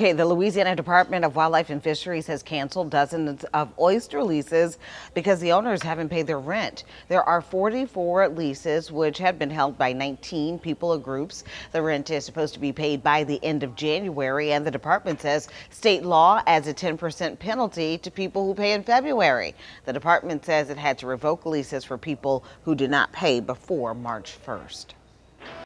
Okay, the Louisiana Department of Wildlife and Fisheries has canceled dozens of oyster leases because the owners haven't paid their rent. There are 44 leases which have been held by 19 people or groups. The rent is supposed to be paid by the end of January, and the department says state law adds a 10% penalty to people who pay in February. The department says it had to revoke leases for people who did not pay before March 1st.